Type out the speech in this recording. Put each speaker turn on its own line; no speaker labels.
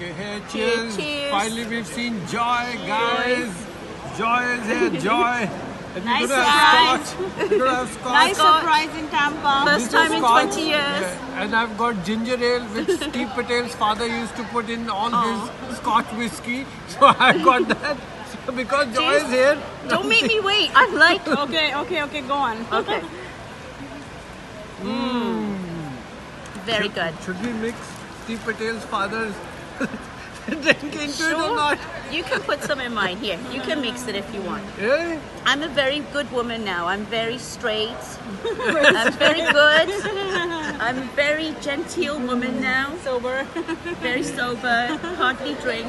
Okay, hey, cheers.
cheers.
Finally, we've seen Joy, guys. Joy is here, Joy. And we're
Nice
gonna have
surprise.
scotch. We're gonna have scotch.
Nice
Scotch.
surprise in Tampa.
First
This
time in
scotch.
20 years.
Yeah, And I've got ginger ale, which Steve Patel's father used to put in all his scotch whiskey. So I got that. So because Joy is here.
Don't make me wait. I'm like,
Okay, okay, okay, go on.
okay. Mmm. Very good.
Should we mix Steve Patel's father's drink into it or
Sure. You can put some in mine. Here, you can mix it if you want.
Yeah?
I'm a very good woman now. I'm very straight. I'm very good. I'm a very genteel woman now.
Sober.
Very sober. Hardly drink.